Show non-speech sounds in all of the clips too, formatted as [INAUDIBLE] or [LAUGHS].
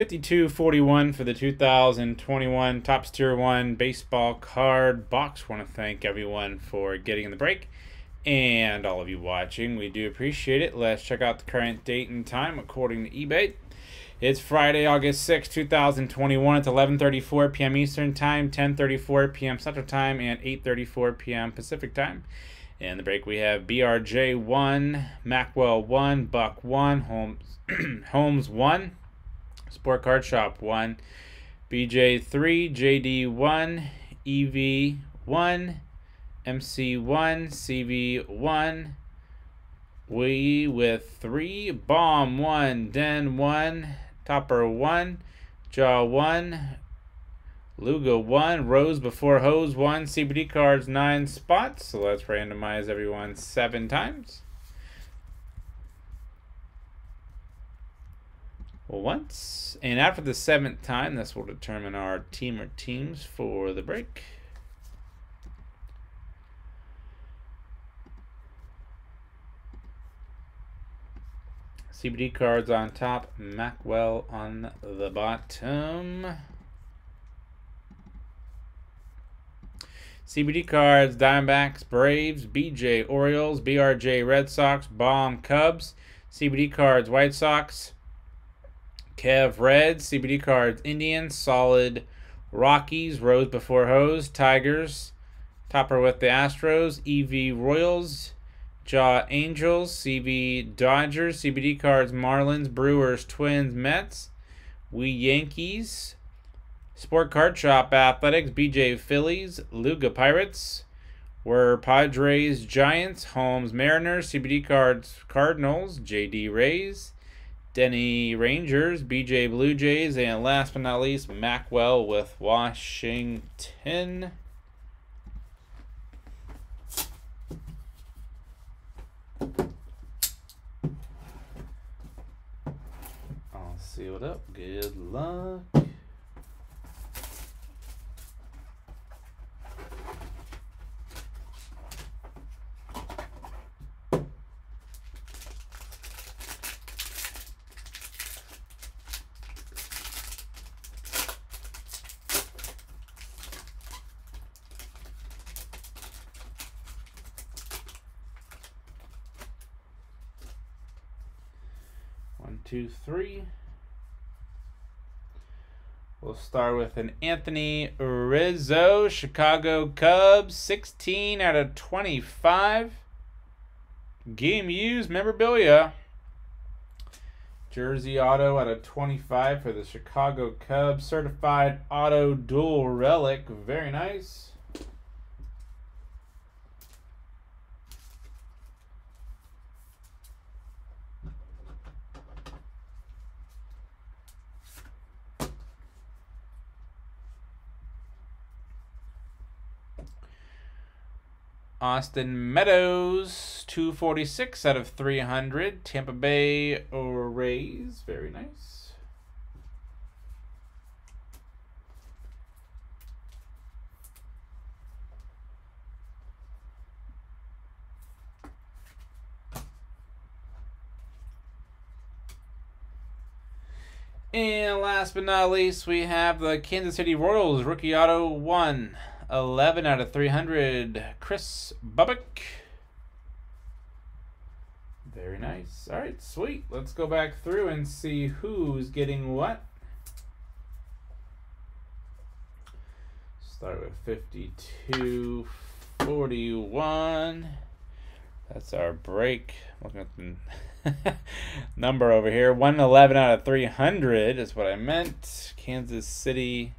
5241 for the 2021 Topps Tier 1 baseball card box. Want to thank everyone for getting in the break and all of you watching. We do appreciate it. Let's check out the current date and time according to eBay. It's Friday, August 6, 2021. It's 11:34 p.m. Eastern Time, 10:34 p.m. Central Time, and 8:34 p.m. Pacific Time. In the break, we have BRJ 1, Macwell 1, Buck 1, Holmes [CLEARS THROAT] Holmes 1, Sport Card Shop 1, BJ3, JD1, EV1, MC1, CV1, we with 3, Bomb 1, Den 1, Topper 1, Jaw 1, Luga 1, Rose before Hose 1, CBD cards 9 spots. So let's randomize everyone 7 times. Once. And after the seventh time, this will determine our team or teams for the break. CBD cards on top, Macwell on the bottom. CBD cards, Diamondbacks, Braves, BJ, Orioles, BRJ, Red Sox, Bomb, Cubs. CBD cards, White Sox, Kev Red, CBD cards, Indians, Solid, Rockies, Rose Before Hose, Tigers, Topper with the Astros, EV Royals, Jaw Angels, CV Dodgers, CBD cards, Marlins, Brewers, Twins, Mets, We Yankees, Sport Card Shop, Athletics, BJ Phillies, Luga Pirates, were Padres, Giants, Holmes, Mariners, CBD cards, Cardinals, JD Rays, Denny Rangers, BJ Blue Jays, and last but not least, Macwell with Washington. I'll seal it up. Good luck. One, two, three. We'll start with an Anthony Rizzo, Chicago Cubs, 16 out of 25. Game used memorabilia. Jersey auto out of 25 for the Chicago Cubs. Certified auto dual relic. Very nice. Austin Meadows, 246 out of 300. Tampa Bay Rays, very nice. And last but not least, we have the Kansas City Royals rookie auto 1. 11 out of 300. Kris Bubic. Very nice. All right, sweet. Let's go back through and see who's getting what. Start with 52, 41. That's our break. Looking at the [LAUGHS] number over here. 111 out of 300 is what I meant. Kansas City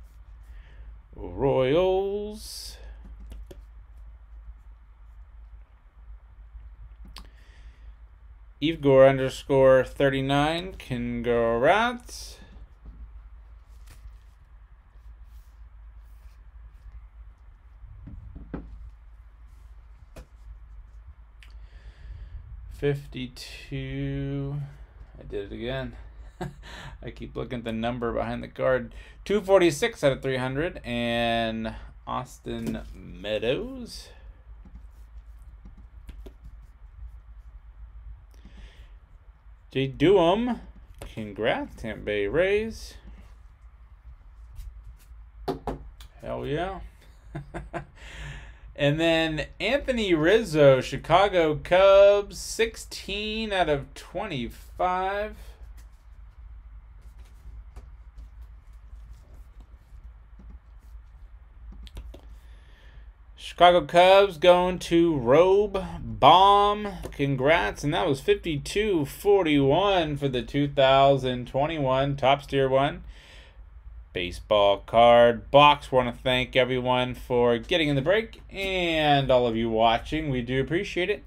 Royals. Eve Gore underscore 39. Congrats. Fifty-two. I did it again. [LAUGHS] I keep looking at the number behind the card. 246 out of 300. And Austin Meadows. Jay Duham. Congrats, Tampa Bay Rays. Hell yeah. [LAUGHS] and then Anthony Rizzo, Chicago Cubs, 16 out of 25. Chicago Cubs going to Robe Bomb. Congrats. And that was 52 41 for the 2021 Top Tier 1 baseball card box. Want to thank everyone for getting in the break and all of you watching. We do appreciate it.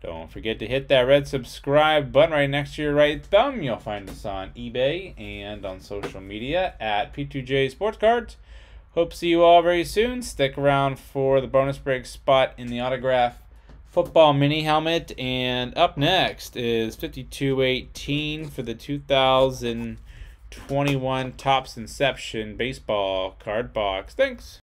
Don't forget to hit that red subscribe button right next to your right thumb. You'll find us on eBay and on social media at P2J Sports Cards. Hope to see you all very soon. Stick around for the bonus break spot in the autograph football mini helmet. And up next is 5218 for the 2000- 21 Topps Inception baseball card box. Thanks.